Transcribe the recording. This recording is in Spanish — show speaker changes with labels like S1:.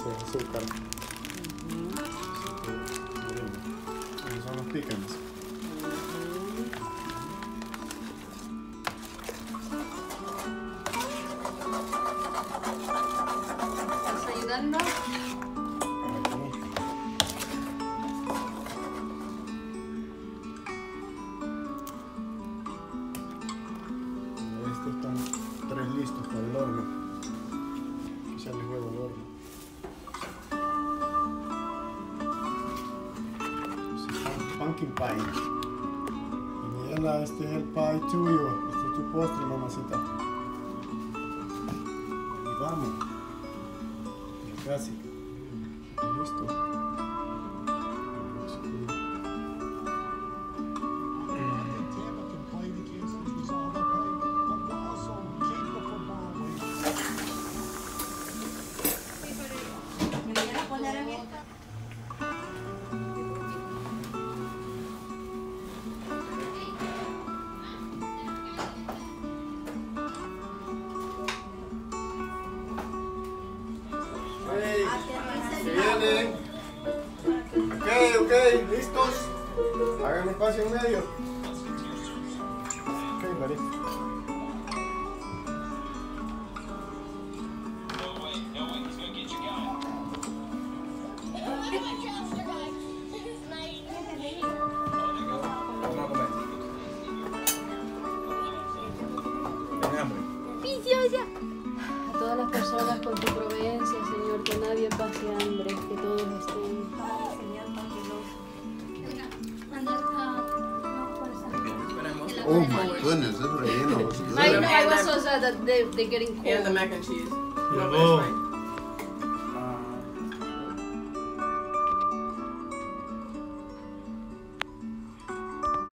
S1: Ese es azúcar. Esos son los pícanos.
S2: ¿Estás ayudando?
S1: Estos están tres listos para el horno. Ya les huevo al horno. Pumpkin pie. Daniela, este es el pie tuyo. Este es tu postre, mamacita. Y vamos. Ya casi. Listo. Vienen. Ok, ok, listos. Hagan espacio en medio. Ok, María.
S2: A todas las personas con tu providencia, Señor, que nadie pase hambre,
S1: Oh my oh, goodness, es relleno.
S2: I, I was so sad that they, they're getting cold.
S3: And the mac and cheese.
S1: Llegó.